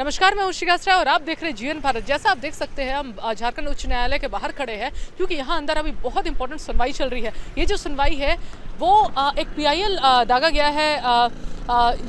नमस्कार, मैं उशिका श्रा और आप देख रहे हैं जीएन भारत। जैसा आप देख सकते हैं, हम झारखंड उच्च न्यायालय के बाहर खड़े हैं, क्योंकि यहाँ अंदर अभी बहुत इंपॉर्टेंट सुनवाई चल रही है। ये जो सुनवाई है, वो एक पीआईएल दागा गया है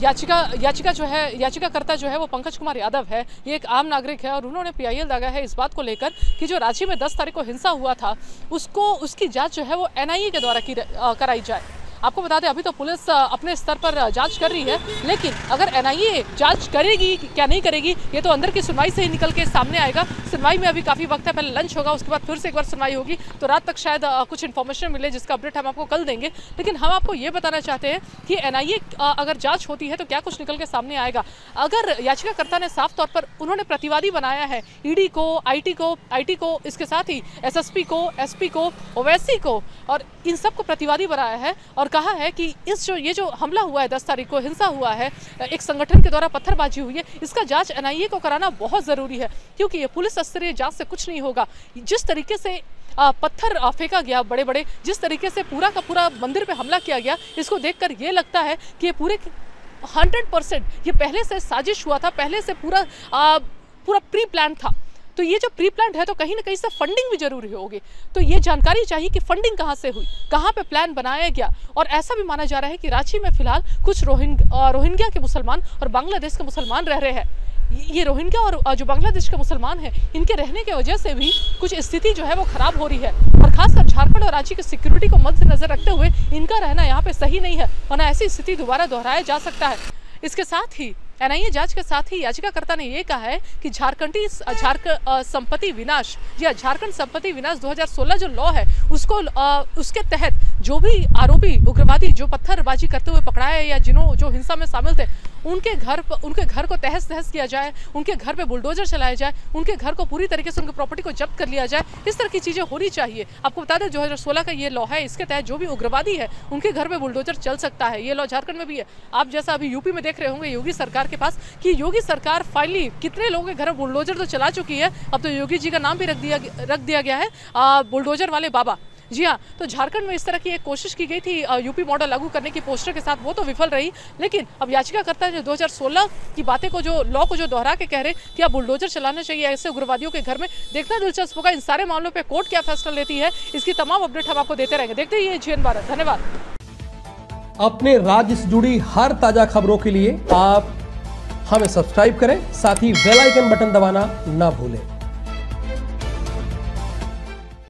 याचिका याचिका जो है, याचिकाकर्ता जो है, वो पंकज कुमार यादव है। ये एक आम नागरिक है और उन्होंने पीआईएल दागा है इस बात को लेकर कि जो रांची में 10 तारीख को हिंसा हुआ था, उसको, उसकी जाँच जो है वो एनआईए के द्वारा की कराई जाए। आपको बता दें, अभी तो पुलिस अपने स्तर पर जाँच कर रही है, लेकिन अगर एनआईए जाँच करेगी क्या नहीं करेगी, ये तो अंदर की सुनवाई से ही निकल के सामने आएगा। सुनवाई में अभी काफ़ी वक्त है, पहले लंच होगा, उसके बाद फिर से एक बार सुनवाई होगी। तो रात तक शायद कुछ इन्फॉर्मेशन मिले, जिसका अपडेट हम आपको कल देंगे। लेकिन हम आपको ये बताना चाहते हैं कि एनआईए अगर जाँच होती है तो क्या कुछ निकल के सामने आएगा? अगर याचिकाकर्ता ने साफ़ तौर पर उन्होंने प्रतिवादी बनाया है ईडी को आईटी को आईटी को, इसके साथ ही एसएसपी को एसपी को ओवैसी को, और इन सबको प्रतिवादी बनाया है, और कहा है कि इस जो ये जो हमला हुआ है दस तारीख को हिंसा हुआ है एक संगठन के द्वारा पत्थरबाजी हुई है इसका जाँच एनआईए को कराना बहुत ज़रूरी है क्योंकि ये पुलिस स्तरीय जाँच से कुछ नहीं होगा। जिस तरीके से पत्थर फेंका गया बड़े बड़े जिस तरीके से पूरा का पूरा मंदिर पे हमला किया गया इसको देखकर ये लगता है कि ये पूरे हंड्रेड परसेंट ये पहले से साजिश हुआ था पहले से पूरा आ, पूरा प्री प्लान था। तो ये जो प्री प्लान है तो कहीं ना कहीं से फंडिंग भी ज़रूरी होगी। तो ये जानकारी चाहिए कि फंडिंग कहाँ से हुई, कहाँ पे प्लान बनाया गया। और ऐसा भी माना जा रहा है कि रांची में फ़िलहाल कुछ रोहिंग रोहिंग्या के मुसलमान और बांग्लादेश के मुसलमान रह रहे हैं। ये रोहिंग्या और जो बांग्लादेश के मुसलमान हैं, इनके रहने की वजह से भी कुछ स्थिति जो है वो खराब हो रही है। और खासकर झारखंड और रांची की सिक्योरिटी को मद्देनजर रखते हुए इनका रहना यहाँ पे सही नहीं है, वरना ऐसी स्थिति दोबारा दोहराया जा सकता है। इसके साथ ही एनआईए जाँच के साथ ही याचिकाकर्ता ने यह कहा है कि झारखंडी झारखंड संपत्ति विनाश या झारखंड संपत्ति विनाश 2016 जो लॉ है उसको आ, उसके तहत जो भी आरोपी उग्रवादी जो पत्थरबाजी करते हुए पकड़ाए या जिन्हों जो हिंसा में शामिल थे उनके घर पर उनके घर को तहस तहस किया जाए, उनके घर पे बुलडोजर चलाया जाए, उनके घर को पूरी तरीके से उनकी प्रॉपर्टी को जब्त कर लिया जाए, इस तरह की चीज़ें होनी चाहिए। आपको बता दें, दो हज़ार सोलह का ये लॉ है, इसके तहत जो भी उग्रवादी है, उनके घर पर बुलडोजर चल सकता है। ये लॉ झारखंड में भी है। आप जैसा अभी यूपी में देख रहे होंगे, योगी सरकार के पास कि योगी सरकार फाइनली कितने लोगों के घर बुलडोजर तो चला चुकी है, अब तो योगी जी का नाम भी रख दिया रख दिया गया है। बुलडोजर वाले बाबा जी हाँ तो झारखंड में इस तरह की एक कोशिश की गई थी यूपी मॉडल लागू करने की पोस्टर के साथ, वो तो विफल रही, लेकिन अब याचिकाकर्ता जो 2016 की बातें को जो, लॉ को जो दोहरा के कह रहे कि अब बुलडोजर चलाना चाहिए ऐसे उग्रवादियों के घर में, देखना दिलचस्प होगा, इन सारे मामलों पर कोर्ट क्या फैसला लेती है, इसकी तमाम अपडेट हम आपको देते रहेंगे। देखते ही जीएन भारत। धन्यवाद। अपने राज्य से जुड़ी हर ताज़ा खबरों के लिए आप हमें सब्सक्राइब करें, साथ ही बेल आइकन बटन दबाना ना भूलें।